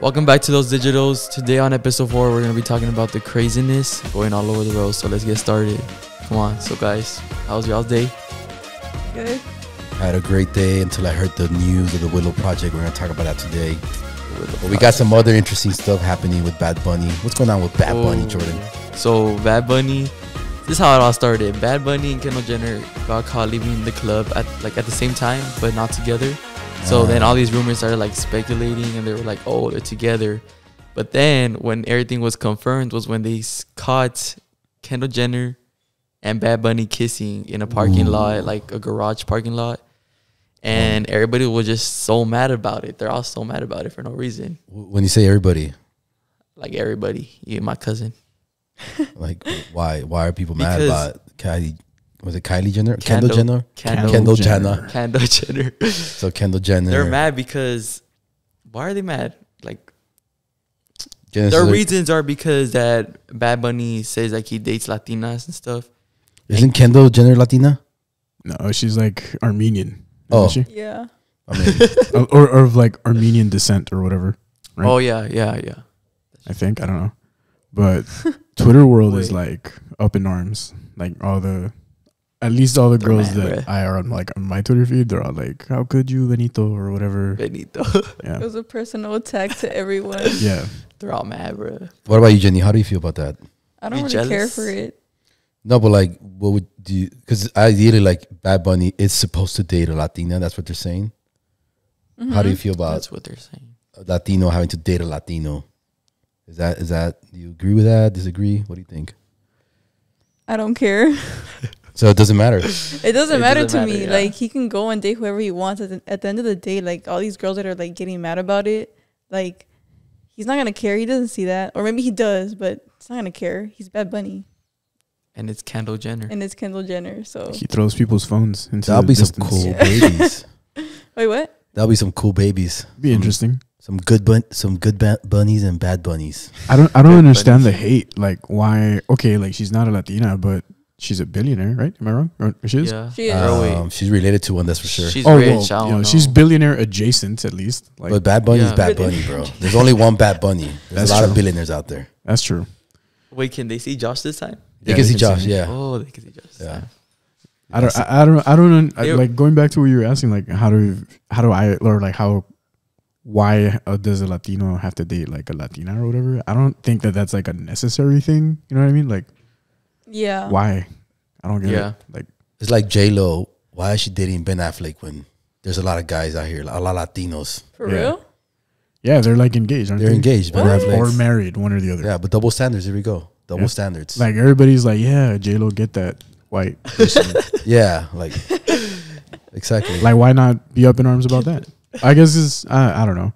Welcome back to Los Digitals. Today on episode four, we're gonna be talking about the craziness going all over the world. So let's get started. Come on. So guys, how was y'all's day? Good. I had a great day until I heard the news of the Willow Project. We're gonna talk about that today. But we got some other interesting stuff happening with Bad Bunny. What's going on with Bad Bunny, Oh. Jordan? So Bad Bunny, this is how it all started. Bad Bunny and Kendall Jenner got caught leaving the club at like at the same time, but not together. So then all these rumors started like speculating, and they were like, "Oh, they're together." But then when everything was confirmed, was when they caught Kendall Jenner and Bad Bunny kissing in a parking Ooh. lot, like a garage parking lot, and everybody was just so mad about it. They're all so mad about it for no reason. when you say everybody, Like everybody, even my cousin. like why? Why are people mad Because- about Kylie? Was it Kylie Jenner? Kendall- Kendall Jenner? Kendall, Kendall Jenner. Jenner. Kendall Jenner. So Kendall Jenner. They're mad because why are they mad? Like Genesis their are- reasons are because that Bad Bunny says like he dates Latinas and stuff. Isn't Kendall Jenner Latina? No, she's like Armenian. Oh. Isn't she? Oh, I mean, or, or of like Armenian descent or whatever. Right. Oh yeah, yeah, yeah. I think I don't know, but Twitter world is like up in arms. Like all the, at least all the They're girls mad, that bruh. I are on like on my Twitter feed, they're all like, "How could you, Benito?" or whatever. Benito. It was a personal attack to everyone. yeah. They're all mad, bro. what about you, Jenny? How do you feel about that? I don't You really care for it. No, but like, what would do you? Because ideally, like, Bad Bunny is supposed to date a Latina. That's what they're saying. Mm-hmm. How do you feel about That's what they're saying. Latino having to date a Latino? Is that is that? Do you agree with that? Disagree? What do you think? I don't care. So it doesn't matter. It doesn't It matter doesn't to matter, me. yeah. Like he can go and date whoever he wants. At the, at the end of the day, like all these girls that are like getting mad about it, like he's not gonna care. He doesn't see that, or maybe he does, but he's not gonna care. He's Bad Bunny And it's Kendall Jenner. and it's Kendall Jenner. So He throws people's phones into That'll the be some cool Yeah. babies. wait, what? That'll be some cool babies. Be interesting. Some good bun, some good ba- bunnies and bad bunnies. I don't. I don't Good understand the hate. Like why? Okay, like she's not a Latina, but she's a billionaire, right? Am I wrong? Or she is. Yeah. She is. Oh. Um, she's related to one, that's for sure. She's oh rich. well, I you don't know, she's billionaire adjacent at least. Like but Bad Bunny is Yeah. Bad Bunny, bro. There's only one Bad Bunny. There's That's a lot true. of billionaires out there. that's true. Wait, can they see Josh this time? They Yeah, can they see can Josh, see yeah. Oh, they can see Josh this Yeah. time. I don't. I, I don't. I don't. I, like going back to what you were asking. Like how do how do I or like how why uh, does a Latino have to date like a Latina or whatever? I don't think that that's like a necessary thing. You know what I mean? Like Yeah. why? I don't get Yeah. it. Like It's like J Lo. Why is she dating Ben Affleck when there's a lot of guys out here, a lot of Latinos? For Yeah. real? yeah, they're like engaged. Aren't They're they? engaged. Ben What? Affleck. or married, one or the other. Yeah, but double standards. Here we go. Double Yeah. standards. Like everybody's like, yeah, J Lo, get that white. person. yeah, like exactly. like why not be up in arms about that? I guess it's I, I don't know.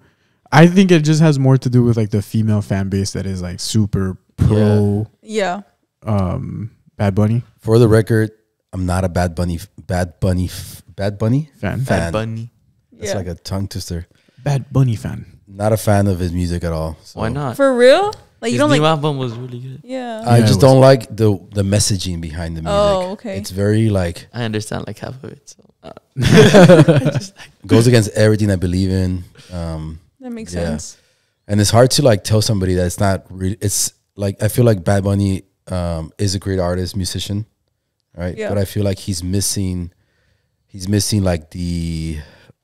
I think it just has more to do with like the female fan base that is like super pro Yeah. Um Bad Bunny For the record, I'm not a Bad Bunny, Bad Bunny, Bad Bunny. fan. Fan. Bad Bunny. It's yeah. like a tongue twister. Bad Bunny fan. Not a fan of his music at all. So Why not? For real? Like His you don't new like? album was really good. Yeah. I Yeah, it just don't like the the messaging behind the music. Oh, okay. It's very like I understand like half of it. So uh, goes against everything I believe in. Um, that makes yeah. sense. and it's hard to like tell somebody that it's not really. It's like I feel like Bad Bunny um, is a great artist, musician, right? Yeah. But I feel like he's missing. He's missing like the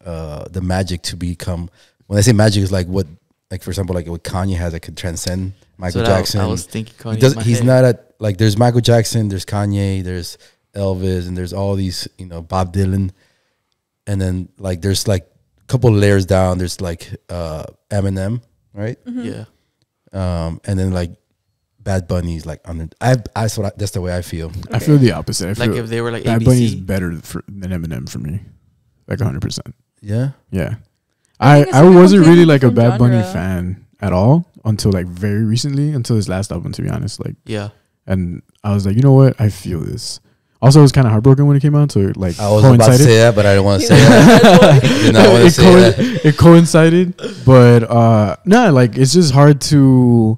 uh, the magic to become. When I say magic, is like what, like for example, like what Kanye has that could transcend Michael so Jackson. I, was thinking Kanye. he does, he's head. not at like there's Michael Jackson, there's Kanye, there's Elvis, and there's all these you know Bob Dylan, and then like there's like a couple layers down. There's like uh Eminem, right? Mhm. Yeah. Um, and then like Bad Bunny's like under. I that's what I, that's the way I feel. I feel the opposite. I Like if they were like Bad Bunny is better for, than Eminem for me, like hundred percent. Yeah, Yeah, I I I wasn't really like a different Bad Bunny fan at all until like very recently, until his last album, to be honest. Like, Yeah. and I was like, you know what, I feel this. Also, I was kind of heartbroken when it came out, so it, like I was about to say that, but I didn't want to say that. a bad boy. I did not it, say coin- that. it coincided, but uh no, like it's just hard to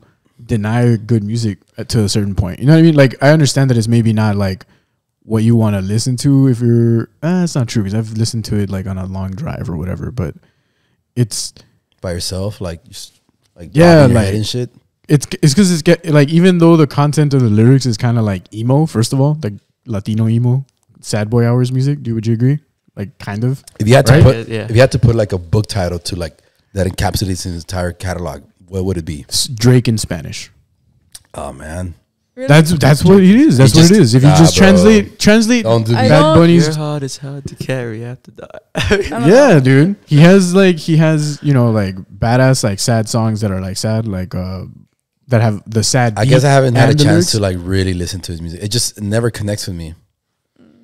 deny good music to a certain point. You know what I mean? Like I understand that it's maybe not like what you want to listen to if you're. Uh, it's not true because I've listened to it like on a long drive or whatever, but it's by yourself, like just like Yeah, your like- head and shit. It's it's because it's get like even though the content of the lyrics is kind of like emo. First of all, like Latino emo, sad boy hours music. Do would you agree? Like kind of. If you had to put, Yeah, yeah. if you had to put like a book title to like that encapsulates his entire catalog, what would it be? Drake in Spanish. Oh man, Really? That's that's what it is. That's You what it is. just- is. If you nah, just bro. translate translate don't do I. Bad don't- Bunny's Your heart is hard to carry after that. I don't yeah, know. dude. He has like he has you know like badass like sad songs that are like sad like uh that have the sad. I guess I haven't had a chance lyrics. to like really listen to his music. It just never connects with me.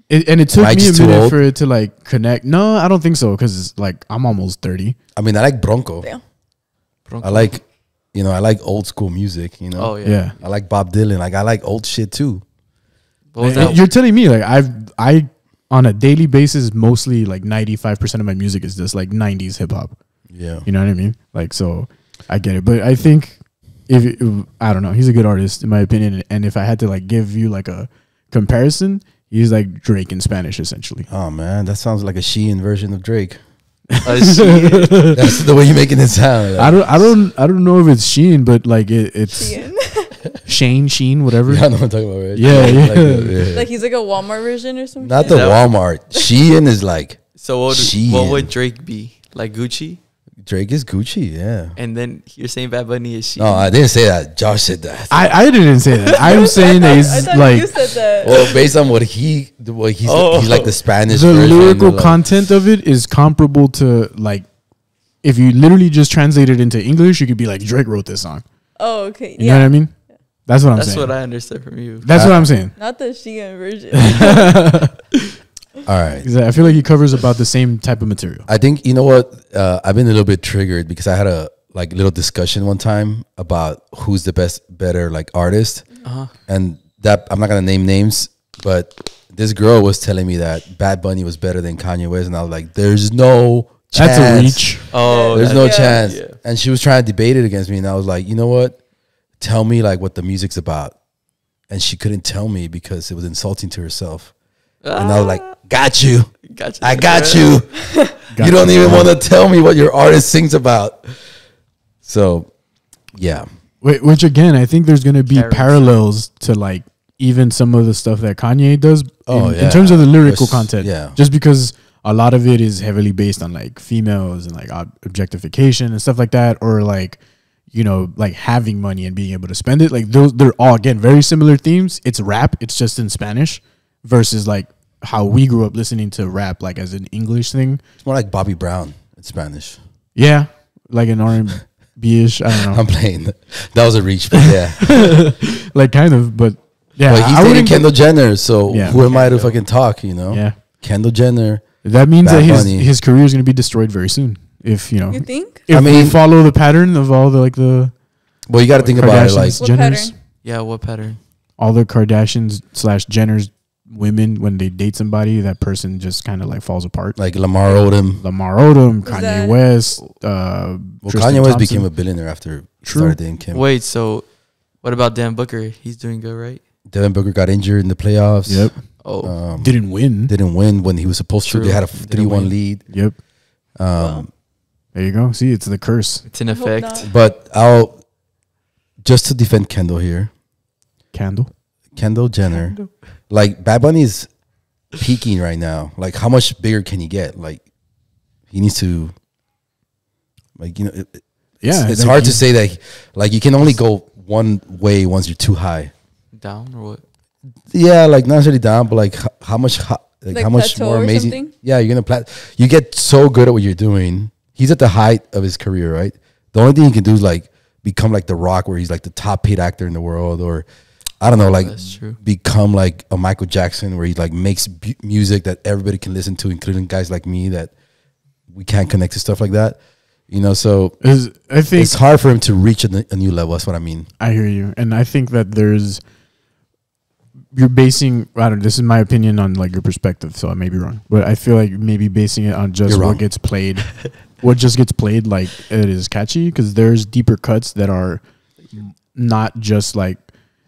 It, and it took Am me a minute old? for it to like connect. No, I don't think so because like I'm almost thirty. I mean, I like Bronco. Damn. I like, you know, I like old school music. You know, Oh yeah. Yeah, I like Bob Dylan. Like I like old shit too. What was And that? you're telling me like I've I on a daily basis mostly like ninety five percent of my music is just like '90s hip hop. Yeah. You know what I mean? Like so, I get it. But I think if it, I don't know, he's a good artist in my opinion. And if I had to like give you like a comparison, he's like Drake in Spanish essentially. Oh man, that sounds like a Shein version of Drake. Uh, shit. That's the way you're making it sound. I don't, I don't, I don't know if it's Sheen, but like it, it's Shein. Shane, Sheen, whatever. Yeah, I know what I'm talking about, right? Yeah, yeah. Like, uh, yeah. like he's like a Walmart version or something. Not the Walmart. Shein is like so what? Would, Shein. what would Drake be? Like Gucci? Drake is Gucci. Yeah. And then you're saying Bad Bunny is she? No, I didn't say that. Josh said that. I, I didn't say that. I'm saying that I he's like you said that. Well, based on what he, what he's, Oh. he's like the Spanish. the version, lyrical like- content of it is comparable to like if you literally just translate it into English, you could be like Drake wrote this song. oh, okay. You yeah. know what I mean? That's what I'm That's saying. That's what I understood from you. That's what I'm saying. Not the Shein version. All right. 'Cause I feel like he covers about the same type of material. I think you know what. Uh, I've been a little bit triggered because I had a like little discussion one time about who's the best, better like artist, Uh-huh. and that I'm not gonna name names, but this girl was telling me that Bad Bunny was better than Kanye West, and I was like, "There's no chance. That's a reach. Oh, There's no Yeah. chance." Yeah. And she was trying to debate it against me, and I was like, "You know what? Tell me like what the music's about." And she couldn't tell me because it was insulting to herself. And I was like, ah. "Got you." Gotcha. I got you. you don't even want to tell me what your artist sings about. So, yeah. Wh- Which again, I think there's going to be Parents. parallels to like even some of the stuff that Kanye does Oh, in, yeah. in terms of the lyrical That's- content. yeah. Just because a lot of it is heavily based on like females and like ob- objectification and stuff like that, or like you know like having money and being able to spend it. Like those, they're all again very similar themes. It's rap. It's just in Spanish versus like how we grew up listening to rap like as an English thing. It's more like Bobby Brown in Spanish. Yeah, like an R and B ish. I don't know. I'm playing. That was a reach, but yeah. like kind of, but yeah, but he's I dating wouldn't- Kendall Jenner, so Yeah. who am I to fucking talk, you know? Yeah, Kendall Jenner. that means Bad that his Bunny. his career is going to be destroyed very soon. If you know, you think? if I we mean- follow the pattern of all the like the Well, you got to think about it like Kardashians, What Jenners, pattern? Yeah, what pattern? all the Kardashians slash Jenners women when they date somebody, that person just kind of like falls apart. like Lamar Odom. Lamar Odom, Who's Kanye that? West, uh, Well, Tristan Kanye West Thompson. became a billionaire after he True. started dating Kim. Wait, so what about Dan Booker? He's doing good, right? Devin Booker got injured in the playoffs. Yep, Oh, Um, didn't win. didn't win when he was supposed to. They had a Didn't 3 1 win. lead. Yep, Um, there you go. See, it's the curse. it's in hope effect. not. But I'll just to defend Kendall here. Candle. Kendall Jenner, like Bad Bunny is peaking right now. Like, how much bigger can he get? Like, he needs to, like, you know, it, Yeah, it's, it's hard to say that. Like, you can only go one way once you're too high. Down or what? Yeah, like not necessarily down, but like h- how much, ho- like, Like how much more amazing. something? Yeah, you're gonna plat. You get so good at what you're doing. He's at the height of his career, right? The only thing he can do is like become like The Rock, where he's like the top paid actor in the world, or I don't know, like That's true. become like a Michael Jackson, where he like makes bu- music that everybody can listen to, including guys like me that we can't connect to stuff like that. You know, so Is I think it's hard for him to reach a, n- a new level. That's what I mean. I hear you, and I think that there's you're basing. I don't. This is my opinion on like your perspective, so I may be wrong, but I feel like maybe basing it on just You're wrong. what gets played, what just gets played like it is catchy because there's deeper cuts that are not just like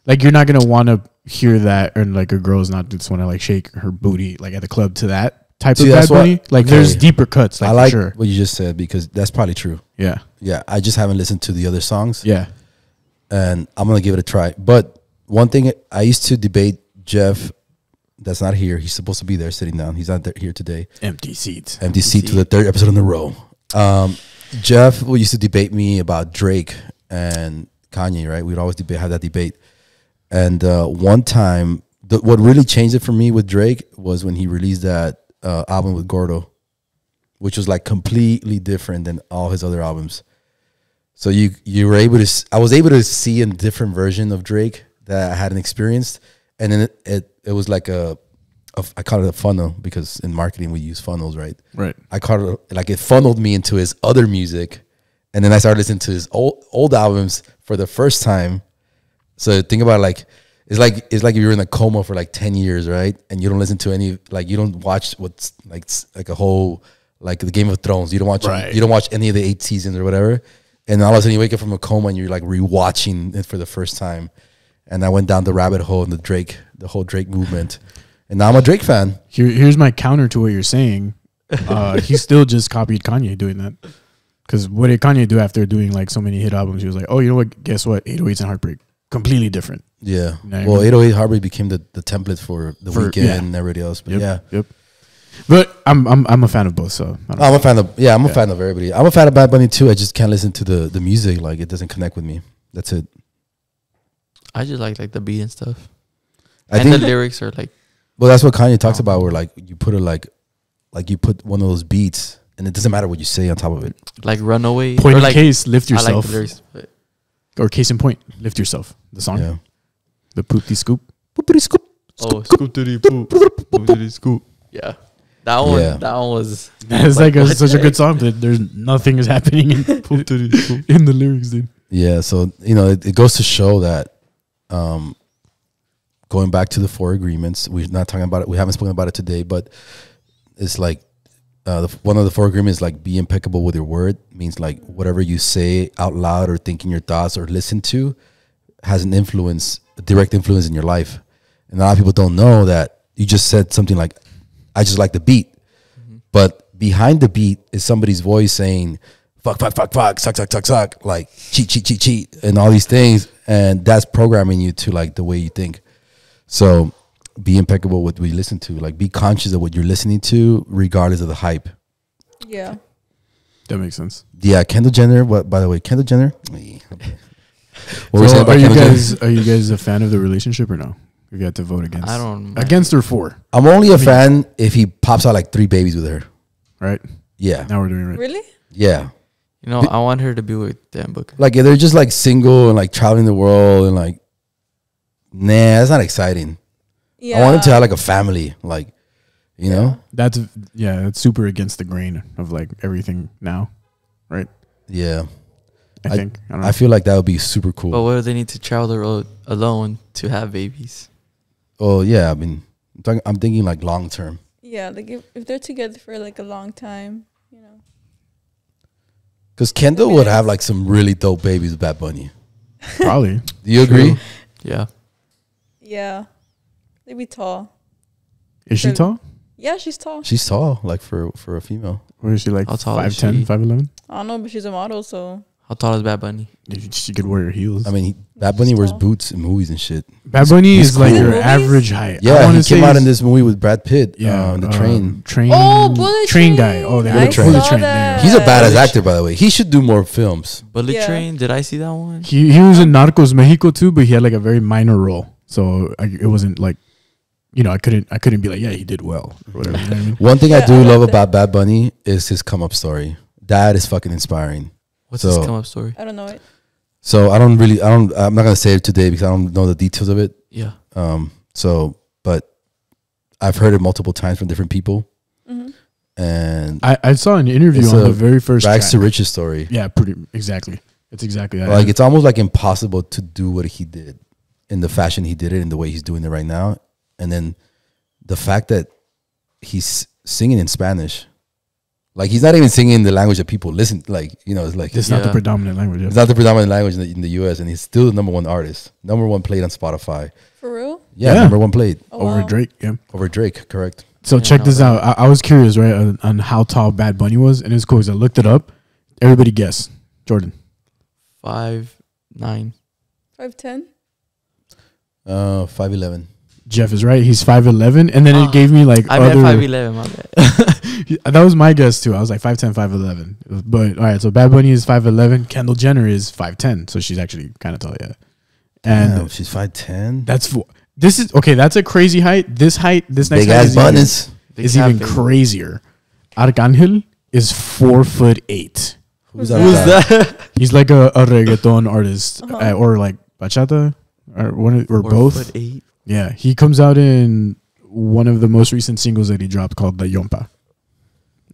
like you're not gonna want to hear that and like a girl's not just want to like shake her booty like at the club to that type See, of Bad what- Bunny. like there's deeper cuts. Like I like sure. what you just said because that's probably true. Yeah. Yeah, I just haven't listened to the other songs, Yeah. and I'm gonna give it a try. But one thing I used to debate Jeff, that's not here. He's supposed to be there, sitting down. He's not there, here today. Empty seats. Empty seat to the third episode in a row. Um, Jeff used to debate me about Drake and Kanye, right? We'd always debate, have that debate. And uh, one time, the, what really changed it for me with Drake was when he released that uh, album with Gordo, which was like completely different than all his other albums. So you you were able to, I was able to see a different version of Drake that I hadn't experienced, and then it it, it was like a, a, I call it a funnel because in marketing we use funnels, right? Right. I caught it like it funneled me into his other music, and then I started listening to his old old albums for the first time. So think about like it's like it's like if you're in a coma for like ten years, right? And you don't listen to any like you don't watch what's like like a whole like the Game of Thrones. You don't watch Right. you don't watch any of the eight seasons or whatever. And all of a sudden you wake up from a coma and you're like rewatching it for the first time. And I went down the rabbit hole in the Drake, the whole Drake movement. And now I'm a Drake fan. Here, here's my counter to what you're saying. Uh, he still just copied Kanye doing that. Because what did Kanye do after doing like so many hit albums? He was like, oh, you know what? Guess what? 808s and Heartbreak. Completely different. Yeah. Know what I well, mean? 808 Heartbreak became the, the template for the For- Weeknd yeah. and everybody else. But Yep. yeah. Yep. But I'm I'm I'm a fan of both. So I don't I'm a fan of yeah, I'm a Yeah. fan of everybody. I'm a fan of Bad Bunny too. I just can't listen to the the music. Like it doesn't connect with me. That's it. I just like like the beat and stuff. I and think the lyrics are like well that's what Kanye talks oh. about where like you put a like like you put one of those beats and it doesn't matter what you say on top of it. like Runaway. point or in like case, lift I like yourself. the lyrics. But or case in point, lift yourself. The song, Yeah. the poopy scoop. Boopity scoop. oh, scoop to the poop, poop to the scoop. Yeah, that one. Yeah. That one was It's like, a, such a good song, but there's nothing is happening in, in the lyrics, dude. Yeah, so you know, it, it goes to show that um going back to the four agreements, we're not talking about it. We haven't spoken about it today, but it's like uh, the, one of the four agreements, like be impeccable with your word, means like whatever you say out loud or think in your thoughts or listen to has an influence, a direct influence in your life. And a lot of people don't know that you just said something like, "I just like the beat," but behind the beat is somebody's voice saying fuck fuck fuck fuck suck suck suck suck like cheat cheat cheat cheat and all these things. And that's programming you to like the way you think. So be impeccable with what you listen to like be conscious of what you're listening to regardless of the hype Yeah. That makes sense. yeah kendall jenner what by the way kendall jenner what were you So about are you Kendall Jenner? guys are you guys a fan of the relationship or no? You got to vote against. I don't against or for, i'm only a fan if he pops out like three babies with her right? yeah Now we're doing it. Right. Really? yeah You know, I want her to be with Dan Booker. like if they're just like single and like traveling the world and like nah that's not exciting Yeah. i want him to have like a family like you know That's yeah, that's super against the grain of like everything now, right? yeah I, I- think. I don't know. I feel like that would be super cool. But what do they need to travel the road alone to have babies? oh yeah, I mean, I'm, talking, I'm thinking like long term. Yeah, like if, if they're together for like a long time, you know. Because Kendall would have like some really dope babies with Bad Bunny. Probably. Do you agree? True. Yeah. Yeah. They'd be tall. Is she True. tall? Yeah, she's tall. She's tall, like for for a female. Or is she like How tall is 5'10", she? 5'11"? I don't know, but she's a model, so How tall is Bad Bunny? She could wear her heels. I mean, he, Bad Bunny wears tall. boots in movies and shit. Bad Bunny he's is like cool. your Movies? average height. Yeah, wanna he came out in this movie with Brad Pitt. Yeah, Yeah, on the um, train. Train. Oh, Bullet train Train. guy. Oh, they I bullet train. saw train. that. He's a badass Yeah. actor, by the way. He should do more films. Bullet Yeah. Train? Did I see that one? He he was in Narcos Mexico too, but he had like a very minor role, so I, it wasn't like, you know, I couldn't I couldn't be like, yeah, he did well or whatever. You know what I mean? One thing I do I love that. about Bad Bunny is his come up story. That is fucking inspiring. What's So- his come up story? I don't know it. So I don't really, I don't, I'm not gonna say it today because I don't know the details of it. Yeah. Um, so, but I've heard it multiple times from different people, hmm and I, I saw an interview on the very first rags to track. riches story. Yeah, pretty exactly. It's exactly that. Like it's almost like impossible to do what he did in the fashion he did it in the way he's doing it right now, and then the fact that he's singing in Spanish, like he's not even singing in the language that people listen. Like you know, it's like it's not the Yeah. predominant language. it's not the predominant language in the, in the U.S. and he's still the number one artist, number one played on Spotify. For real? Yeah, Yeah. number one played Oh, over wow. Drake. Yeah. over Drake. Correct. So Yeah, check this that- out. I, I was curious, right, on, on how tall Bad Bunny was, and it's cool because I looked it up. Everybody guess. Jordan. Five nine. Five ten. Uh, five eleven. Jeff is right. He's five eleven, and then Oh, it gave me like I meant other. five eleven. My that was my guess too. I was like 5'10", 5'11". But all right, so Bad Bunny is five eleven. Kendall Jenner is five ten, so she's actually kind of tall, yeah. And Damn, she's five ten. that's fo- this is okay. That's a crazy height. This height, this next Big height is even. Big is even baby. crazier. Arcangel is four foot eight. Who's Who's that? Who's that? He's like a, a reggaeton artist, Uh-huh. uh, or like bachata, or one of- or Four both. foot eight. Yeah, he comes out in one of the most recent singles that he dropped called "The Jumpa."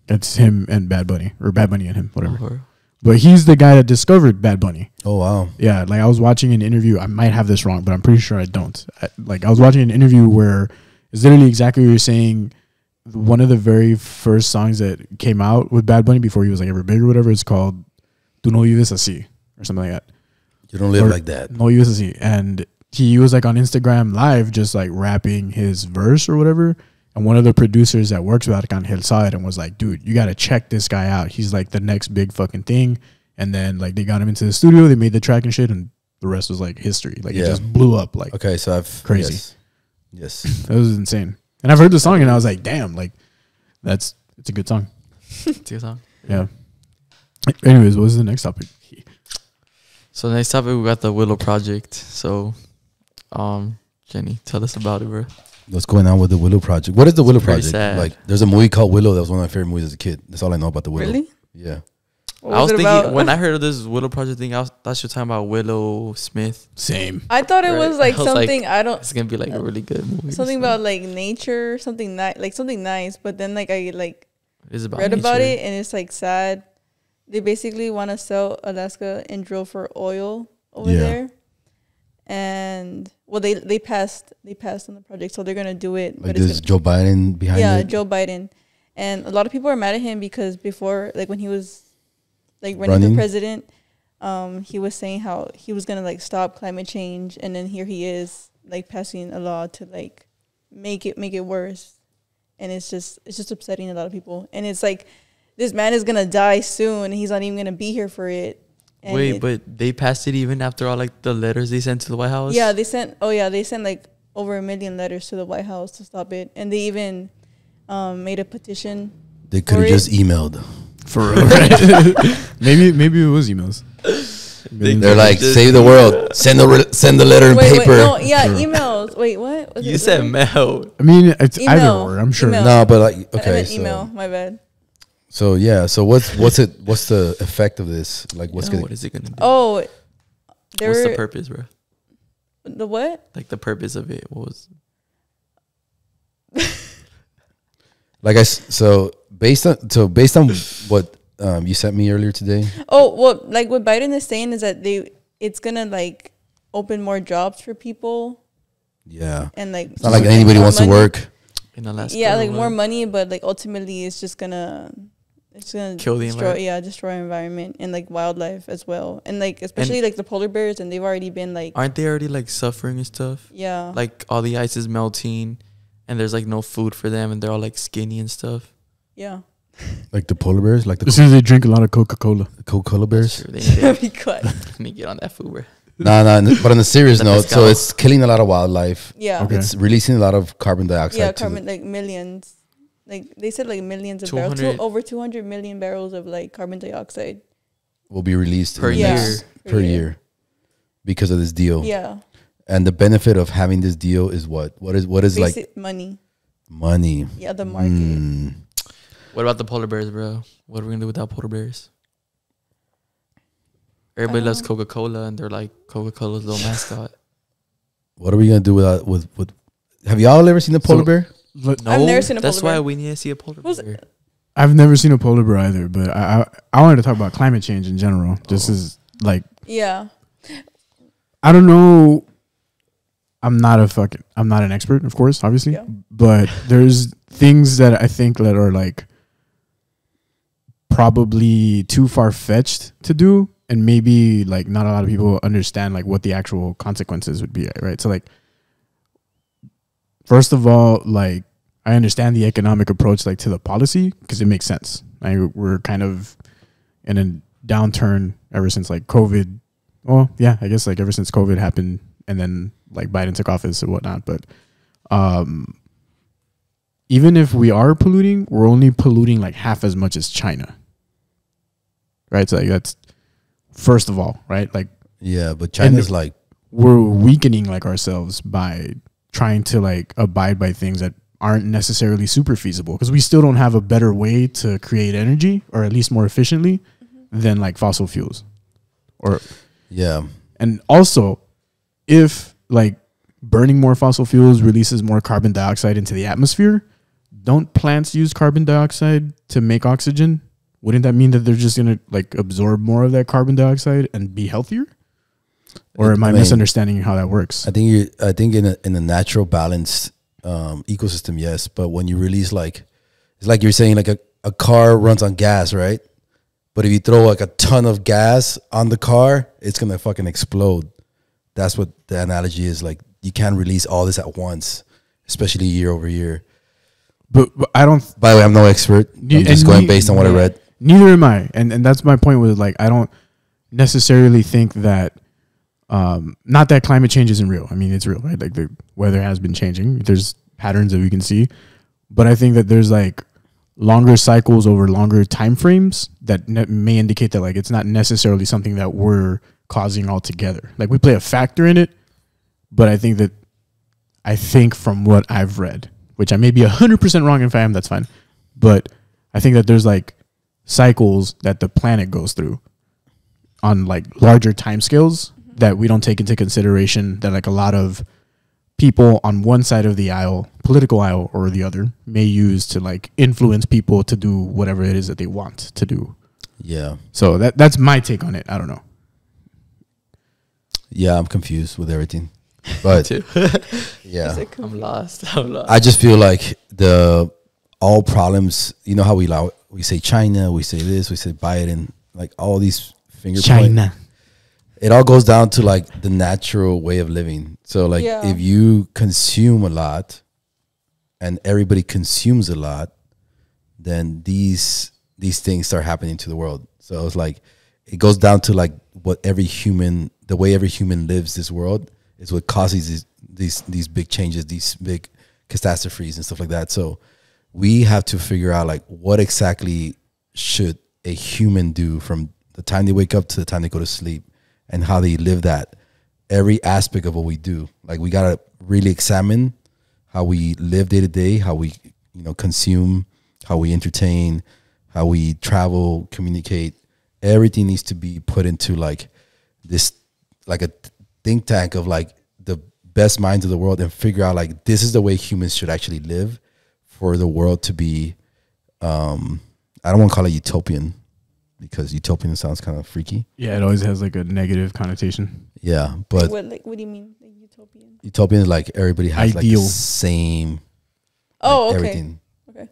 It's him and Bad Bunny, or Bad Bunny and him, whatever. Or- But he's the guy that discovered Bad Bunny. Oh wow. Yeah, like I was watching an interview. I might have this wrong, but I'm pretty sure I don't. I, like I was watching an interview where it's literally exactly what you're saying. One of the very first songs that came out with Bad Bunny before he was like ever big or whatever is called "Tu no vives así" or something like that. You don't live Or- like that. No vives así, and he was like on Instagram live, just like rapping his verse or whatever. And one of the producers that works with Arcangel saw it and was like, "Dude, you got to check this guy out. He's like the next big fucking thing." And then like they got him into the studio, they made the track and shit, and the rest was like history. Like Yeah. it just blew up. Like Okay, so I've Crazy. Yes. yes. that was insane. And I've heard the song and I was like, "Damn, like that's it's a good song." It's a good song. Yeah. Anyways, what was the next topic? So next topic we got the Willow Project. So, um, Jenny, tell us about it, bro. What's going on with the Willow Project? What is the Willow It's pretty Project? sad. Like, there's a movie called Willow. That was one of my favorite movies as a kid. That's all I know about the Willow. Really? Yeah. What I was it thinking about? when I heard of this Willow Project thing, I was thought you were talking about Willow Smith. Same. I thought it Right. was like I was like, something I don't It's gonna be like a really good movie. something about like nature, something nice, like something nice. But then like I like it's about read about it and it's like sad. They basically want to sell Alaska and drill for oil over Yeah. there, and well, they they passed they passed on the project, so they're gonna do it. Like but it's this Joe Biden behind yeah, it. Joe Biden, and a lot of people are mad at him because before, like when he was like running, Running? for president, um, he was saying how he was gonna like stop climate change, and then here he is like passing a law to like make it make it worse, and it's just it's just upsetting a lot of people, and it's like this man is gonna die soon, and he's not even gonna be here for it. And Wait, it- but they passed it even after all like the letters they sent to the White House. yeah, they sent. Oh yeah, they sent like over a million letters to the White House to stop it, and they even um, made a petition They could have just emailed. For real, maybe maybe it was emails. They- They're like, save the world. Send the re- send the letter in wait, paper. Wait, no, yeah, emails. Wait, what? Was you it- said was mail. I mean, it's either Email. or. I'm sure. Email. No, but like I okay, meant so, email. My bad. So yeah, so what's what's it what's the effect of this? Like what's Yeah, gonna what is it gonna do? Oh, there What's were the purpose, bro? the what? Like the purpose of it what was like I so based on so based on what um, you sent me earlier today. Oh, well, like what Biden is saying is that they it's gonna like open more jobs for people Yeah, and like it's not like anybody wants to work. in Alaska? Yeah, like more money, but like ultimately it's just gonna it's gonna Kill the destroy environment. yeah destroy environment and like wildlife as well and like especially like the polar bears and they've already been like Aren't they already like suffering and stuff? yeah Like all the ice is melting, and there's like no food for them, and they're all like skinny and stuff. yeah Like the polar bears, like the As soon as they drink a lot of Coca Cola. Coca Cola bears. Sure, they need be quiet to get on that food, bro. nah, nah. n- But on a serious The note, so it's killing a lot of wildlife. yeah Okay. It's releasing a lot of carbon dioxide. yeah carbon like millions like they said like millions of barrels two, over 200 million barrels of like carbon dioxide will be released Per year the next- per year because of this deal. yeah And the benefit of having this deal is what? What is what is like money money? yeah the market Mm. What about the polar bears, bro? What are we gonna do without polar bears? Everybody loves Um, Coca Cola, and they're like Coca Cola's little mascot. What are we gonna do without with with? Have y'all ever seen a polar So- bear? But No, I've never seen a That's polar why bear. we need to see a polar bear. I've never seen a polar bear either. But I I, I wanted to talk about climate change in general. This Oh. is like yeah I don't know. I'm not a fucking. I'm not an expert, of course, obviously. Yeah. But there's things that I think that are like probably too far fetched to do, and maybe like not a lot of people understand like what the actual consequences would be. Right. So like, first of all, like I understand the economic approach like to the policy because it makes sense. Like we're kind of in a downturn ever since like COVID. Well, yeah, I guess like ever since COVID happened and then like Biden took office and whatnot. But um, even if we are polluting, we're only polluting like half as much as China. Right? So like that's first of all, right? Like Yeah, but China's like we're weakening like ourselves by trying to like abide by things that aren't necessarily super feasible because we still don't have a better way to create energy or at least more efficiently mm-hmm. than like fossil fuels. Or yeah. and also if like burning more fossil fuels releases more carbon dioxide into the atmosphere don't plants use carbon dioxide to make oxygen? Wouldn't that mean that they're just gonna like absorb more of that carbon dioxide and be healthier or am I i, mean, misunderstanding how that works I think you I think in a in a natural balanced um, ecosystem, yes. But when you release like it's like you're saying like a, a car runs on gas, right? But if you throw like a ton of gas on the car, it's gonna fucking explode. That's what the analogy is. Like you can't release all this at once, especially year over year. but, but i don't By the way, I'm no expert. I'm just going based on what I read. Neither am I, and and that's my point with like I don't necessarily think that. Um, not that climate change isn't real. I mean, it's real, right? Like the weather has been changing. There's patterns that we can see, but I think that there's like longer cycles over longer time frames that ne- may indicate that like it's not necessarily something that we're causing altogether. Like we play a factor in it, but I think that I think from what I've read, which I may be hundred percent wrong. If I am, that's fine. But I think that there's like cycles that the planet goes through on like larger time scales that we don't take into consideration that like a lot of people on one side of the aisle, political aisle or the other, may use to like influence people to do whatever it is that they want to do. Yeah, So that that's my take on it. I don't know. yeah. I'm confused with everything, but too. yeah. Is it I'm lost. I'm lost. I just feel like the all problems. You know how we allow we say China, we say this, we say Biden, like all these finger point- It all goes down to like the natural way of living. So like Yeah. if you consume a lot, and everybody consumes a lot, then these these things start happening to the world. So it's like it goes down to like what every human, the way every human lives this world is what causes these these these big changes, these big catastrophes and stuff like that. So we have to figure out like what exactly should a human do from the time they wake up to the time they go to sleep and how they live that every aspect of what we do. Like we gotta really examine how we live day to day, how we you know consume, how we entertain, how we travel, communicate. Everything needs to be put into like this like a think tank of like the best minds of the world and figure out like this is the way humans should actually live for the world to be um I don't want to call it utopian because utopian sounds kind of freaky. Yeah, it always has like a negative connotation. Yeah, but what like what do you mean like utopian? utopian is like everybody has like Ideal. the same Oh, like, okay. everything. Okay.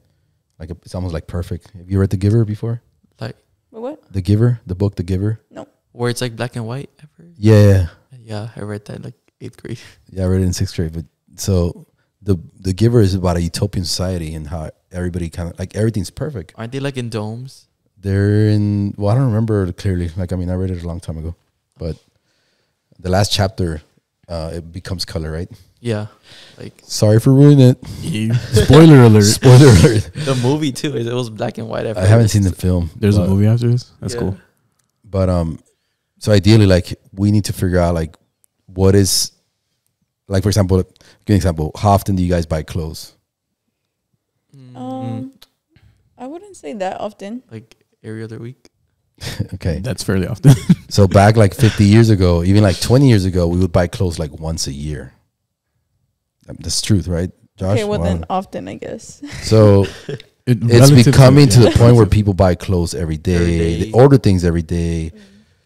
Like it's almost like perfect. Have you read The Giver before? like what? The Giver, the book The Giver. No. Where it's like black and white. Ever? Yeah, Yeah, I read that in like eighth grade. yeah, I read it in sixth grade. But so the The Giver is about a utopian society and how everybody kind of like everything's perfect. Aren't they like in domes? They're in. Well, I don't remember clearly. Like I mean, I read it a long time ago, but the last chapter, uh, it becomes color, right? Yeah, like Sorry for ruining it. Spoiler alert. Spoiler alert. the movie too. It, it was black and white. at I haven't seen the film. There's a movie after this. That's Yeah. cool. But um, so ideally, like we need to figure out like what is, like for example, give an example. How often do you guys buy clothes? Mm, Um, I wouldn't say that often. like every other week. okay, That's fairly often. so back like fifty years ago, even like twenty years ago, we would buy clothes like once a year. Um, That's truth, right, Josh? okay, well Wow. then often I guess. So It- it's becoming to yeah. the point where people buy clothes every day. Every They order things every day.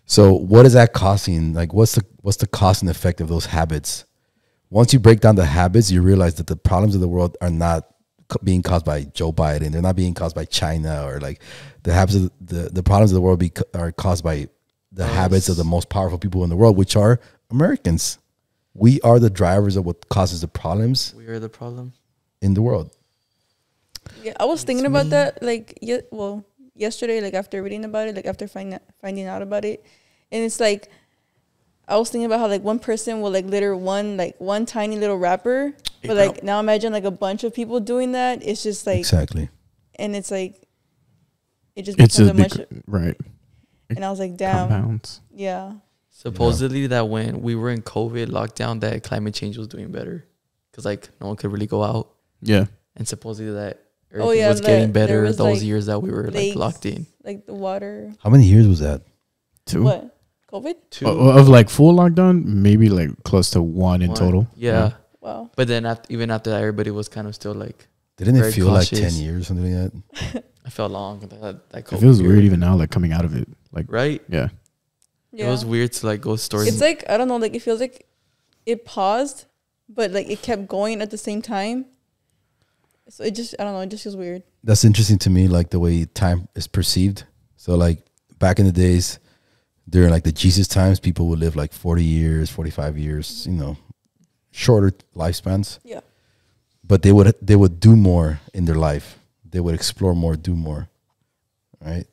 So what is that costing? Like what's the what's the cost and effect of those habits? Once you break down the habits, you realize that the problems of the world are not co- being caused by Joe Biden. They're not being caused by China or like the habits of the the problems of the world be, are caused by the Us. habits of the most powerful people in the world, which are Americans. We are the drivers of what causes the problems We are the problem. in the world. Yeah, I was thinking about that. Like, yeah, well, yesterday, like after reading about it, like after finding finding out about it, and it's like, I was thinking about how like one person will like litter one like one tiny little wrapper, but like now imagine like a bunch of people doing that. It's just like, exactly. and it's like, it just It's becomes just a much. bec- right and I was like, damn, compounds. yeah, Supposedly that when we were in COVID lockdown, that climate change was doing better, because like no one could really go out, Yeah, and supposedly that Oh, everything yeah, was getting better was, those like, years that we were lakes. like locked in. like the water. How many years was that? two. What COVID? Two. O- of like full lockdown, maybe like close to one in One. total. Yeah. Wow. But then after, even after that, everybody was kind of still like, Didn't it Very feel like ten years, or something like that? I felt long. That, that It COVID feels weird period. even now, like coming out of it. Like, Right? yeah, Yeah. It was weird to like go stores. It's like I don't know, like it feels like it paused, but like it kept going at the same time. So it just I don't know, it just feels weird. That's interesting to me, like the way time is perceived. So, like back in the days, during like the Jesus times, people would live like forty years, forty-five years. You know, shorter lifespans. Yeah. but they would they would do more in their life. They would explore more, do more, right?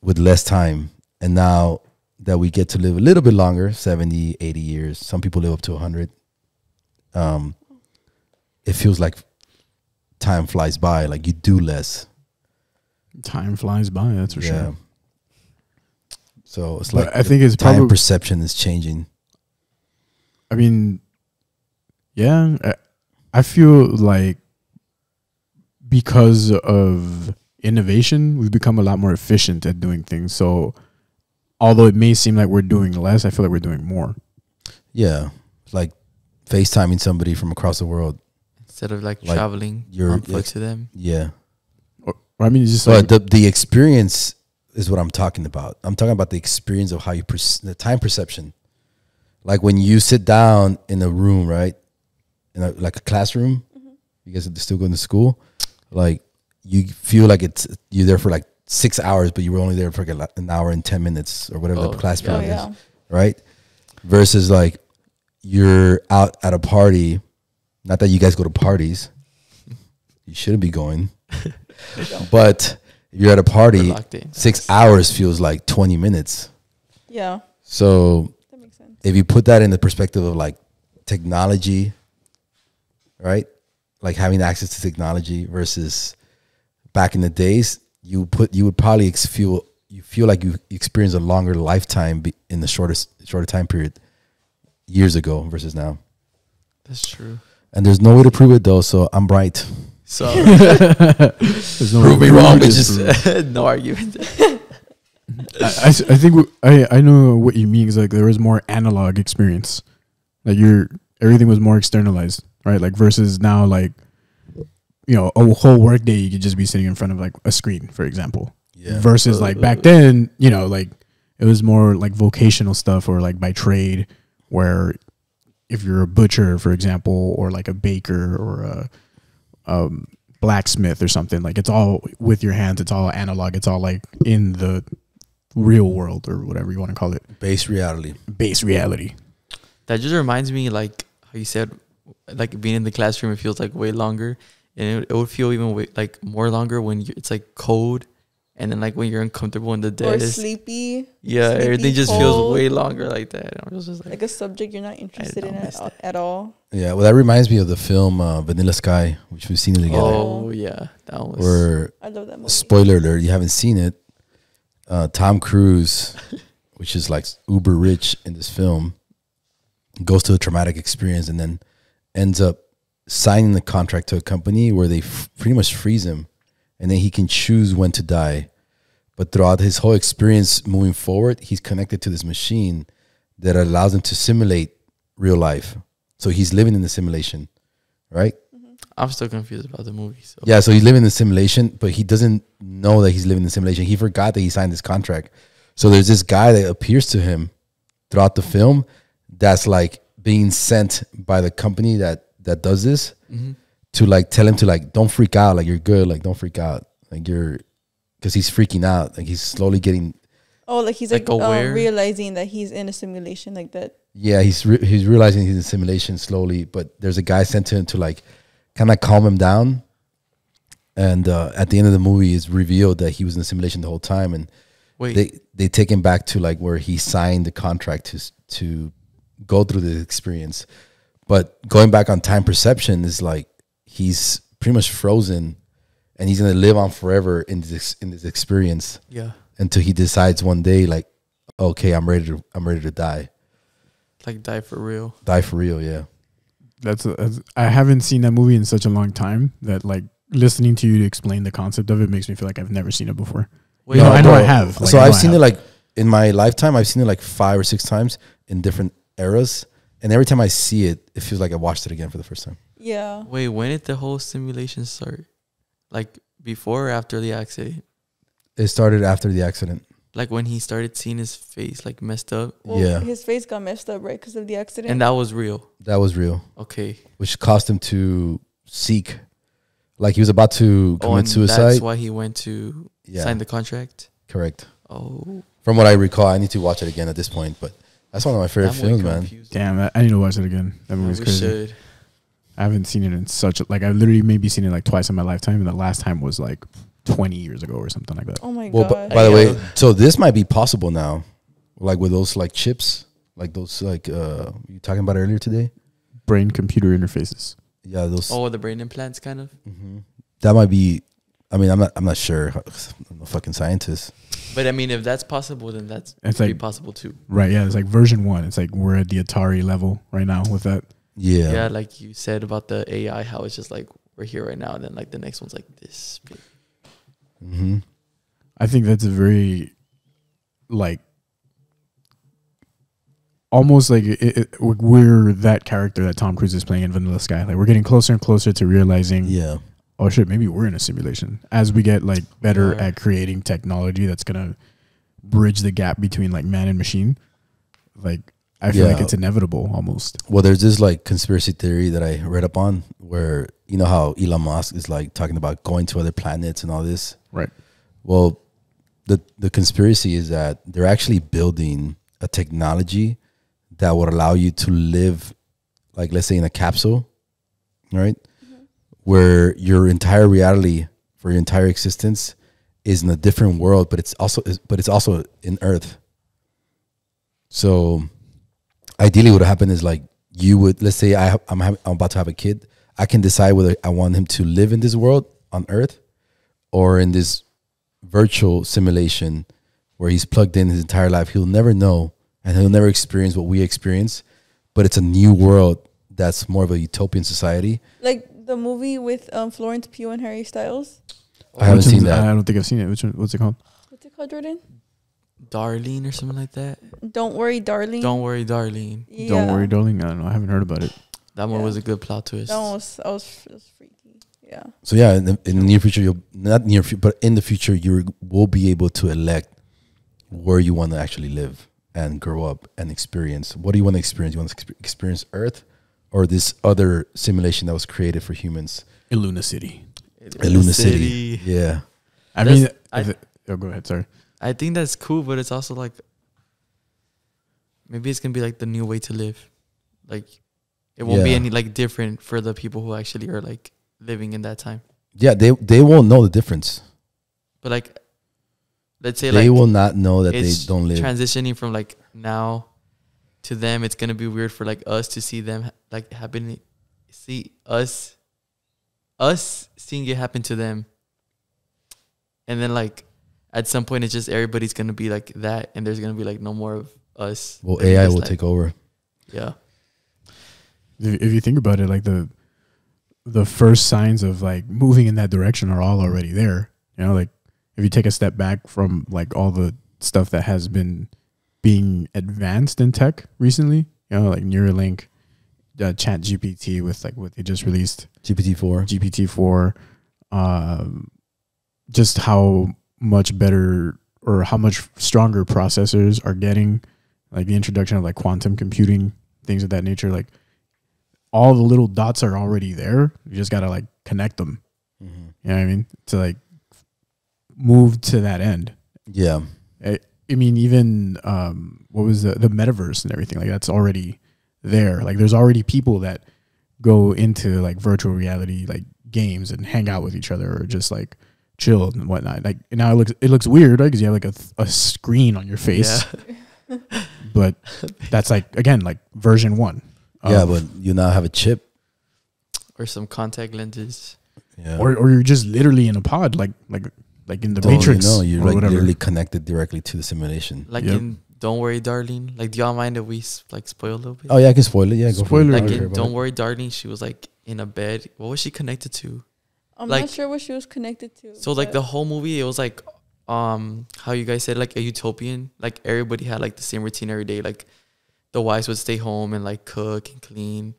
With less time. And now that we get to live a little bit longer, 70, 80 years, some people live up to 100. Um it feels like time flies by, like you do less. time flies by. That's for sure. So it's But like I think it's time perception is changing. I mean, yeah, I, I feel like because of innovation, we've become a lot more efficient at doing things. So, although it may seem like we're doing less, I feel like we're doing more. Yeah. It's like FaceTiming somebody from across the world. instead of like, like, traveling you're- on foot to them. Yeah. Or, or I mean, it's just So like the the experience is what I'm talking about. I'm talking about the experience of how you perce- the time perception. Like when you sit down in a room, right, in a, like a classroom. You guys are still going to school. Like you feel like it's you're there for like six hours, but you were only there for like an hour and ten minutes or whatever Oh, the class. Period yeah. is, right? Versus like you're out at a party. Not that you guys go to parties. You shouldn't be going. but you're at a party. locked in. Six hours feels like 20 minutes. Yeah. So That makes sense. if you put that in the perspective of like technology, right? Like having access to technology versus back in the days, you put you would probably ex- feel you feel like you experience a longer lifetime be- in the shortest shorter time period years ago versus now. That's true. And there's no way to prove it though, so I'm right. So there's no Prove me wrong, Just bitches. no argument. I I think w- I I know what you mean. Is like there was more analog experience, like you're everything was more externalized, right? Like versus now, like you know, a whole workday you could just be sitting in front of like a screen, for example. Yeah. Versus like back then, you know, like it was more like vocational stuff or like by trade, where if you're a butcher, for example, or like a baker or a um, blacksmith or something, like it's all with your hands. It's all analog. It's all like in the real world or whatever you want to call it, Base reality. base reality. That just reminds me, like how you said, like being in the classroom, it feels like way longer, and it, it would feel even way, like more longer when you, it's like cold, and then like when you're uncomfortable in the Or desk. sleepy. yeah, sleepy, everything just cold. feels way longer like that. I was just like, Like a subject you're not interested in at, all- at all. Yeah, well, that reminds me of the film uh, Vanilla Sky, which we've seen together. oh yeah, that was. Where I love that movie. spoiler alert, you haven't seen it. Uh, Tom Cruise, which is like uber rich in this film, goes to a traumatic experience and then ends up signing the contract to a company where they f- pretty much freeze him, and then he can choose when to die. But throughout his whole experience moving forward, he's connected to this machine that allows him to simulate real life. So he's living in the simulation, right? Mm-hmm. I'm still confused about the movie. So Yeah, so he's living in the simulation, but he doesn't know that he's living in the simulation. He forgot that he signed this contract. So there's this guy that appears to him throughout the film that's like being sent by the company that that does this Mhm. to like tell him to like don't freak out, like you're good, like don't freak out, like you're because he's freaking out, like he's slowly getting Oh, like he's Like like, aware? um, realizing that he's in a simulation like that. yeah he's re- he's realizing he's in simulation slowly, but there's a guy sent to him to like kind of calm him down, and uh, at the end of the movie, it's revealed that he was in a simulation the whole time, and Wait, they they take him back to like where he signed the contract to to go through the experience. But going back on time perception is like he's pretty much frozen, and he's gonna live on forever in this in this experience yeah, until he decides one day like, okay, I'm ready to I'm ready to die, like die for real. die for real. Yeah, That's, that's I haven't seen that movie in such a long time that like listening to you to explain the concept of it makes me feel like I've never seen it before. Wait, No, I know I have. Like, so I know I've seen have. it like in my lifetime. I've seen it like five or six times in different eras, and every time I see it, it feels like I watched it again for the first time. Yeah. Wait, when did the whole simulation start? Like before or after the accident? It started after the accident. Like when he started seeing his face like messed up, Well, Yeah. His face got messed up, right, because of the accident. and that was real. That was real, Okay, which caused him to seek, like he was about to oh, commit and suicide. That's why he went to Yeah, sign the contract. correct. Oh, From what I recall, I need to watch it again at this point, but that's one of my favorite that films, man. confused. Damn, I, I need to watch it again. That movie's we crazy. should. I haven't seen it in such a, like I've literally maybe seen it like twice in my lifetime, and the last time was like twenty years ago or something like that. oh my Well, god. b- by the way, so this might be possible now, like with those like chips, like those like uh you talking about earlier today. Brain computer interfaces. Yeah, those. Oh, the brain implants, kind of. Mhm. That might be. I mean, I'm not. I'm not sure. I'm a fucking scientist. But I mean, if that's possible, then that's It's pretty like possible too. right, yeah. It's like version one. It's like we're at the Atari level right now with that. Yeah. Yeah. like you said about the AI, how it's just like we're here right now, and then like the next one's like this. big. hmm I think that's a very like almost like it, it, we're that character that Tom Cruise is playing in Vanilla Sky. Like we're getting closer and closer to realizing, Yeah. Oh shit, maybe we're in a simulation. As we get like better Yeah. at creating technology that's gonna bridge the gap between like man and machine. Like I feel like it's inevitable almost. Well, there's this like conspiracy theory that I read up on where you know how Elon Musk is like talking about going to other planets and all this. Right. Well, the the conspiracy is that they're actually building a technology that would allow you to live, like let's say in a capsule, right, where your entire reality for your entire existence is in a different world, but it's also but it's also in Earth. So, ideally, what would happen is like you would let's say I I'm I'm about to have a kid. I can decide whether I want him to live in this world on Earth or in this virtual simulation where he's plugged in his entire life. He'll never know and he'll never experience what we experience, but it's a new world that's more of a utopian society. like the movie with um, Florence Pugh and Harry Styles. I haven't seen that. I don't think I've seen it. Which one, what's it called? What's it called, Jordan? Darlene or something like that. Don't worry, Darlene. Don't worry, Darlene. Yeah. Don't worry, Darlene. I don't know. I haven't heard about it. That one Yeah. was a good plot twist. That one was that was, that was freaky. Yeah. So yeah, in the, in the near future, you'll not near future, but in the future, you will be able to elect where you want to actually live and grow up and experience. What do you want to experience? You want to experience Earth or this other simulation that was created for humans, Illuna City. Luna City? Yeah, I That's- mean, I- it- oh, go ahead. Sorry. I think that's cool, but it's also like maybe it's gonna be like the new way to live. Like it won't be any like different for the people who actually are like living in that time. yeah. They they won't know the difference. But like let's say they like will not know that they don't live. transitioning from like now to them it's gonna be weird for like us to see them like happening see us us seeing it happen to them and then like at some point it's just everybody's gonna be like that and there's gonna be like no more of us well, AI this will life. take over. yeah If, if you think about it, like the the first signs of like moving in that direction are all already there. You know, like if you take a step back from like all the stuff that has been being advanced in tech recently, you know, like Neuralink, uh, Chat GPT with like what they just released, GPT four. GPT four, um, just how much better or how much stronger processors are getting, like the introduction of like quantum computing, things of that nature. Like all the little dots are already there. You just gotta like connect them. Mm-hmm. You know what I mean? To like move to that end. Yeah, I, I mean, even um, what was the the metaverse and everything like that's already there. Like, there's already people that go into like virtual reality, like games and hang out with each other or just like chill and whatnot. Like now it looks it looks weird, right? Because you have like a, th- a screen on your face, Yeah. but that's like again like version one. yeah, but you now have a chip. Or some contact lenses. Yeah. or or you're just literally in a pod, like like like in the Don't you Matrix. know, you're like whatever. literally connected directly to the simulation. Like Yep. in Don't Worry, Darling. Like, do y'all mind if we like spoil a little bit? Oh yeah, I can spoil it. Yeah, go Spoiler for it. Like don't in Don't it. Worry, Darling, she was like in a bed. What was she connected to? I'm Like- not sure what she was connected to. So like the whole movie, it was like, um, how you guys said like a utopian. Like everybody had like the same routine every day. Like the wives would stay home and like cook and clean,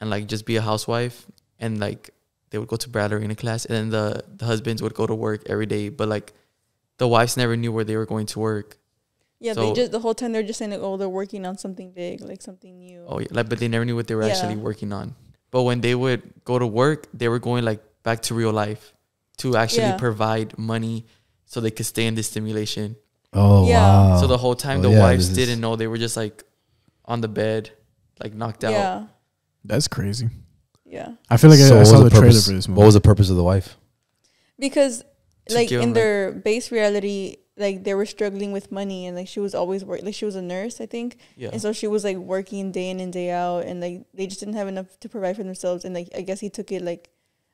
and like just be a housewife. And like they would go to ballerina class, and then the the husbands would go to work every day. But like the wives never knew where they were going to work. yeah, so- they just the whole time they're just saying like, oh, they're working on something big, like something new. Oh yeah, like but they never knew what they were Yeah. actually working on. But when they would go to work, they were going like back to real life to actually Yeah. provide money so they could stay in this simulation. Oh Yeah. wow. So the whole time Oh, the yeah, wives didn't know they were just like on the bed, like knocked out. yeah, That's crazy. Yeah. I feel like So I, I what saw was the trailer purpose- for this movie. What was the purpose of the wife? because To like in them, like- their base reality like they were struggling with money and like she was always work like she was a nurse i think Yeah. and so she was like working day in and day out and like they just didn't have enough to provide for themselves and like i guess he took it like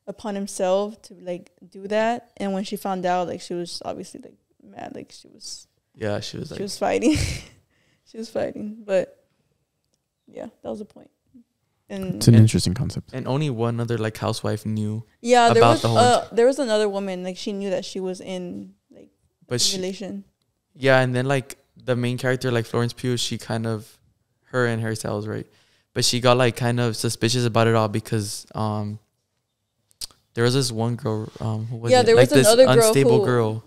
upon himself to like do that and when she found out like she was obviously like mad like she was Yeah, she was like she was fighting she was fighting but yeah that was the point and it's an And- interesting concept. and only one other like housewife knew. yeah there about was the whole- uh, there was another woman like she knew that she was in like But she, simulation yeah, and then like the main character, like Florence Pugh, she kind of her and Harry Styles right, but she got like kind of suspicious about it all because um there was this one girl um who was Yeah, it? there like was another girl unstable who- girl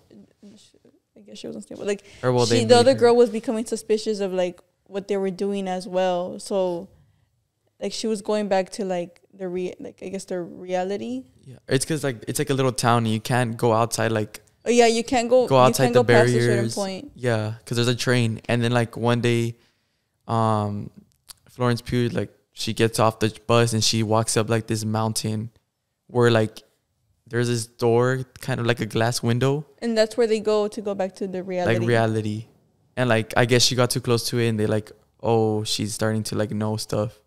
I guess she was unstable. Like or well she, the other her- girl was becoming suspicious of like what they were doing as well. So, like she was going back to like the re like I guess the reality. yeah it's because like it's like a little town and you can't go outside like Oh yeah, you can't go. go you outside the go past a certain barriers point. yeah because there's a train and then like one day um Florence Pugh like she gets off the bus and she walks up like this mountain where like there's this door kind of like a glass window And that's where they go to go back to the reality. like reality and like i guess she got too close to it and they like oh she's starting to like know stuff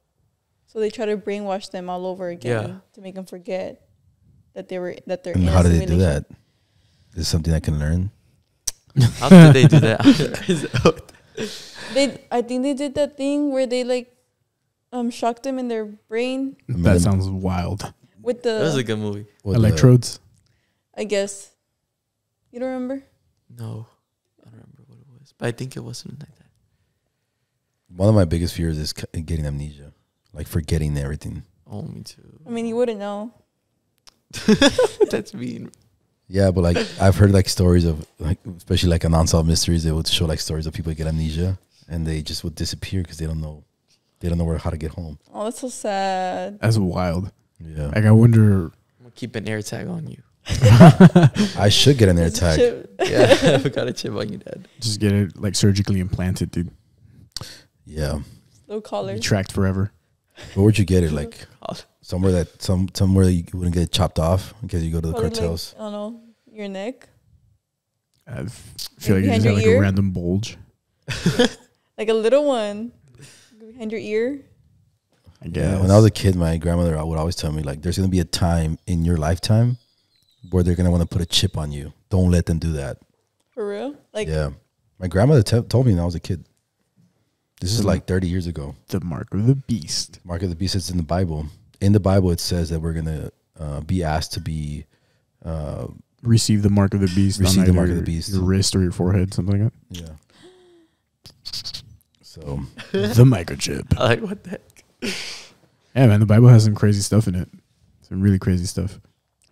So they try to brainwash them all over again Yeah. to make them forget that they were that they're. And in how a do they do that? Is it something I can learn? how did they do that They, I think they did that thing where they like, um, shocked them in their brain That sounds wild. with the that was a good movie What the- Electrodes. I guess. You don't remember? no i don't remember what it was but i think it was something like that one of my biggest fears is c- getting amnesia, like forgetting everything. oh me too I mean, you wouldn't know. that's mean Yeah, but like I've heard like stories of like especially like on unsolved mysteries, they would show like stories of people get amnesia and they just would disappear because they don't know they don't know where how to get home. Oh, that's so sad. That's wild. Yeah, Like I wonder. i'm gonna keep an air tag on you I should get an air tag. yeah i forgot a chip on you dad Just get it like surgically implanted, dude. Yeah, Little Be collars. tracked forever. Where would you get it? Like somewhere that some somewhere that you wouldn't get chopped off in case you go to the Probably like, cartels. I don't know, your neck. I feel like you just got like ear? a random bulge. Like a little one behind your ear. I guess. Yeah, when I was a kid, my grandmother would always tell me like, "There's gonna be a time in your lifetime where they're gonna want to put a chip on you. Don't let them do that." For real? Like, yeah, my grandmother te- told me when I was a kid. This is like 30 years ago. the mark of the beast. Mark of the beast is in the Bible. In the Bible, it says that we're gonna uh, be asked to be. Uh, Receive the mark of the beast. Receive the mark either of the beast. Your wrist or your forehead, something like that. yeah. So the microchip. I like what the heck Yeah, man. The Bible has some crazy stuff in it. Some really crazy stuff.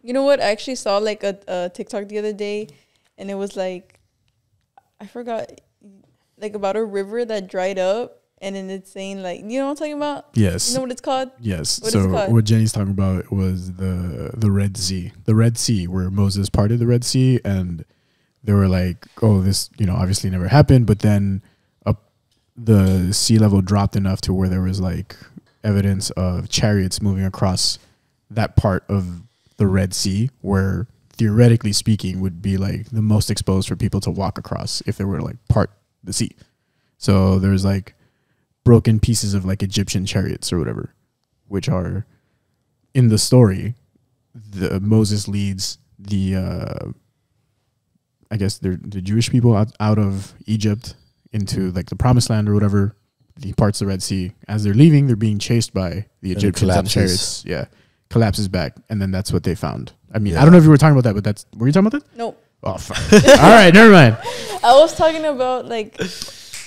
you know what? I actually saw like a, a TikTok the other day, and it was like, I forgot, like about a river that dried up, and then it's saying like, you know what I'm talking about? Yes. You know what it's called? Yes. What so called? what Jenny's talking about was the the Red Sea, the Red Sea, where Moses parted the Red Sea, and they were like, "Oh, this, you know, obviously never happened." But then, up the sea level dropped enough to where there was like evidence of chariots moving across that part of the Red Sea, where theoretically speaking would be like the most exposed for people to walk across if they were like part the sea. So there's like broken pieces of like Egyptian chariots or whatever, which are in the story. The Moses leads the uh, I guess they're the Jewish people out, out of Egypt into like the promised land or whatever, the parts of the Red Sea. As they're leaving, they're being chased by the it Egyptians on chariots. Yeah. Collapses back, and then that's what they found. I mean, I don't know if you were talking about that, but that's were you talking about that? Nope. Oh, fuck. All right, never mind. I was talking about like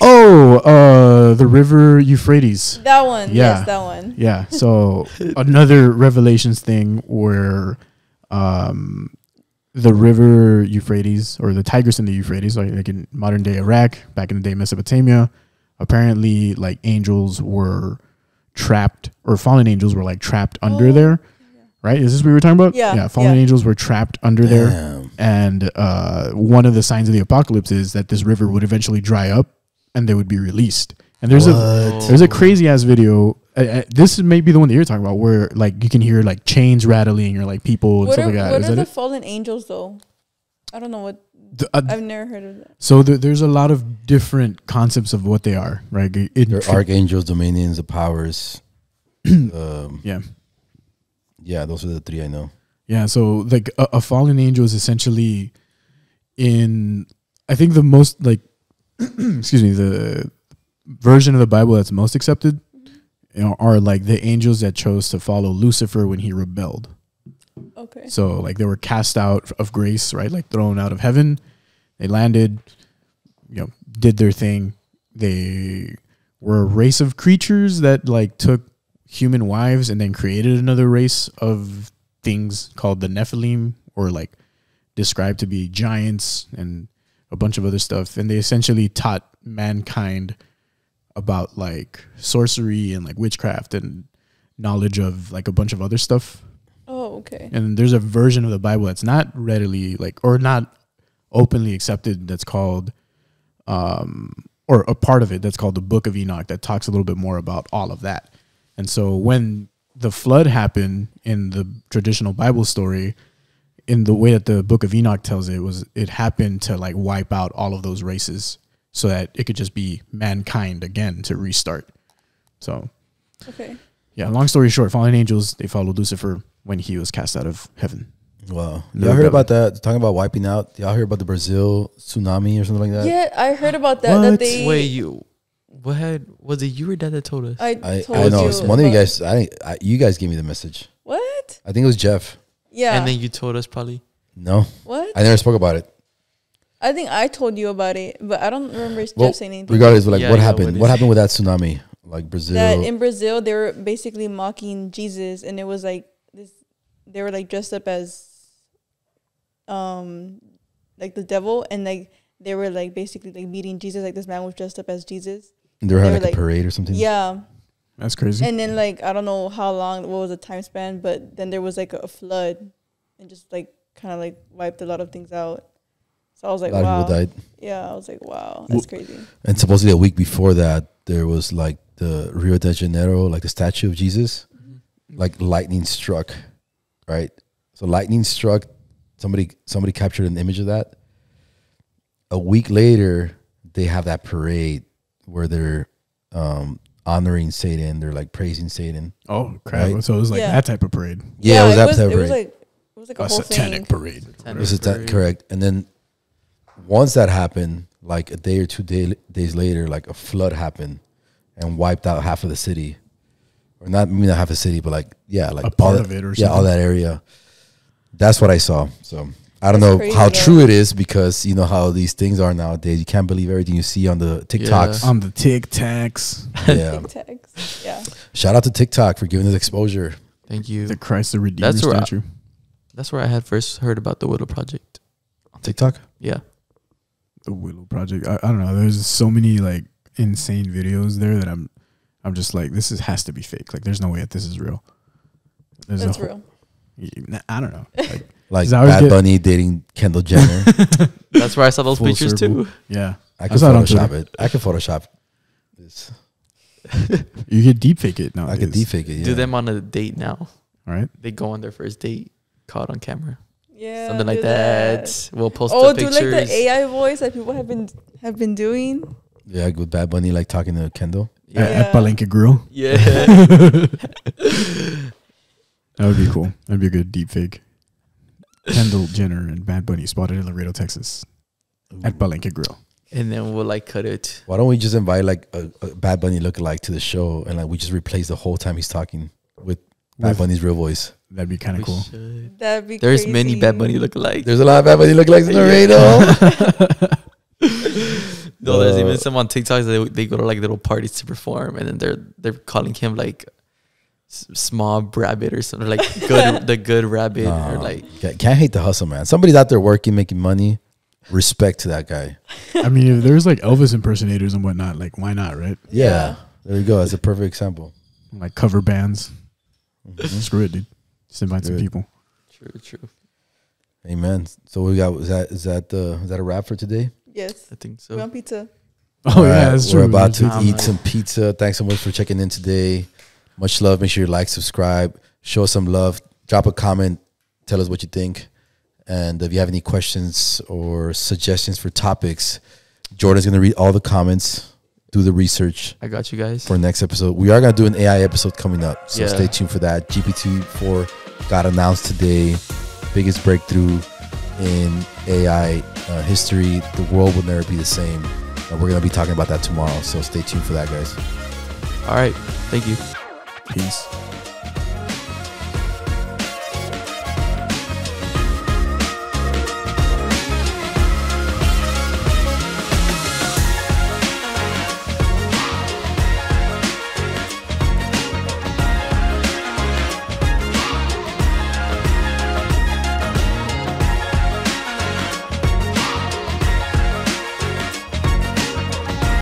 Oh, uh, the river Euphrates. that one. Yeah. Yes, that one. Yeah. So another Revelations thing where, um, the river Euphrates or the Tigris and the Euphrates, like, like in modern day Iraq, back in the day Mesopotamia, apparently like angels were trapped or fallen angels were like trapped under Oh, there. Right? Is this what we were talking about? Yeah, Yeah. Fallen yeah. angels were trapped under there. And uh, one of the signs of the apocalypse is that this river would eventually dry up and they would be released. And there's a there's a crazy ass video. Uh, uh, this is maybe the one that you're talking about, where like you can hear like chains rattling or like people and What stuff are, like that. what Is are that the it? fallen angels though? I don't know what. The- uh, I've never heard of that. so th- there's a lot of different concepts of what they are, right? It- it- They're archangels, dominions, the powers. um, yeah, yeah, those are the three I know. yeah. So like a, a fallen angel is essentially in. I think the most like, excuse me, the version of the Bible that's most accepted, you know, are like the angels that chose to follow Lucifer when he rebelled. Okay. So like they were cast out of grace, right? Like thrown out of heaven. They landed, you know, did their thing. They were a race of creatures that like took human wives and then created another race of things called the Nephilim or like described to be giants and a bunch of other stuff. And they essentially taught mankind about like sorcery and like witchcraft and knowledge of like a bunch of other stuff Oh, okay. and there's a version of the Bible that's not readily like or not openly accepted that's called um or a part of it that's called the Book of Enoch that talks a little bit more about all of that. And so when the flood happened in the traditional Bible story, in the way that the Book of Enoch tells it was it happened to like wipe out all of those races so that it could just be mankind again to restart. So Okay. yeah, long story short, fallen angels, they followed Lucifer when he was cast out of heaven. Wow. Y'all heard rebellion. about that? Talking about wiping out. Y'all heard about the Brazil tsunami or something like that? Yeah, I heard about that. What? That they. Wait, you what had was it you or dad that told us? I, I, told I know. you. It's one of you guys. I, I you guys gave me the message. What? I think it was Jeff. Yeah. And then you told us probably. No, what? I never spoke about it. I think I told you about it, but I don't remember Well, Jeff saying anything. Regardless, like Yeah, what yeah, happened? what What is- happened with that tsunami? Like Brazil. that in Brazil they were basically mocking Jesus, and it was like this. They were like dressed up as, um, like the devil, and like they were like basically like meeting Jesus. Like this man was dressed up as Jesus. They were having they like, a parade or something. Yeah, That's crazy. and then like I don't know how long, what was the time span, but then there was like a flood, and just like kind of like wiped a lot of things out. So I was a like, lot wow. of people died. Yeah, I was like, wow, that's crazy. And supposedly a week before that, there was like the Rio de Janeiro, like the statue of Jesus, mm-hmm. like lightning struck, right? So lightning struck. Somebody somebody captured an image of that. A week later, they have that parade where they're um, honoring Satan. They're like praising Satan. oh crap! Right? So it was like Yeah. that type of parade. Yeah, it was that was, type of it was parade. like it was like A a, whole satanic thing. parade. This is that correct? And then once that happened, like a day or two day, days later, like a flood happened and wiped out half of the city, or not maybe not half the city, but like yeah, like A part all of that- it or yeah, all something. that area. That's what I saw. So I don't That's know crazy, how though. true it is because you know how these things are nowadays. You can't believe everything you see on the TikToks. On the Tic Tacs, Yeah. Tic Tacs. Yeah. Shout out to TikTok for giving us exposure. Thank you. the Christ the Redeemer That's where I- statue. That's where I had first heard about the Willow Project. TikTok. Yeah. the Willow Project. I, I don't know. There's so many like insane videos there that I'm, I'm just like, this is has to be fake. Like, there's no way that this is real. There's a That's whole- real. I don't know. Like, Like Is that always Bad get- Bunny dating Kendall Jenner. That's where I saw those Full pictures circle. too. yeah, I I could saw it on Photoshop Twitter. it. I could Photoshop this. you could deep fake it now. I could deep fake it. Yeah. Do them on a date now. All right. They go on their first date. caught on camera. Yeah, Something like do that. We'll post oh, the pictures. Oh, do pictures. like the AI voice that people have been have been doing. Yeah, with Bad Bunny like talking to Kendall. At, at Yeah. Palenque Grill. yeah. That would be cool. That'd be a good deep fake. Kendall Jenner and Bad Bunny spotted in Laredo, Texas, at Palenque Grill. and then we'll like cut it. Why don't we just invite like a, a Bad Bunny lookalike to the show and like we just replace the whole time he's talking with Bad With- Bunny's real voice? That'd be kind of cool. should. That'd be. There's many Bad crazy. Bunny lookalikes. There's a lot of Bad Bunny lookalikes in Laredo. No, there's Uh, even some on TikTok that they, they go to like little parties to perform, and then they're they're calling him like s- small rabbit or something like good the good rabbit or like can't, can't hate the hustle, man. Somebody's out there working, making money. Respect to that guy. I mean, if there's like Elvis impersonators and whatnot, like why not, right? Yeah. Yeah. There you go. That's a perfect example. Like cover bands. Mhm. Screw it, dude. Just invite some people. true true. Amen. So we got is that is that the is that a wrap for today? Yes. I think We so. want pizza. Oh All yeah, right, that's We're about to I'm eat some pizza. Thanks so much for checking in today. Much love. Make sure you like, subscribe, show us some love. Drop a comment. Tell us what you think. And if you have any questions or suggestions for topics, Jordan's going to read all the comments, do the research I got you guys. for next episode. We are going to do an AI episode coming up. So Yeah. stay tuned for that. GPT-4 got announced today. Biggest breakthrough in AI uh, history. The world will never be the same. And we're going to be talking about that tomorrow. So stay tuned for that, guys. All right, thank you. Peace.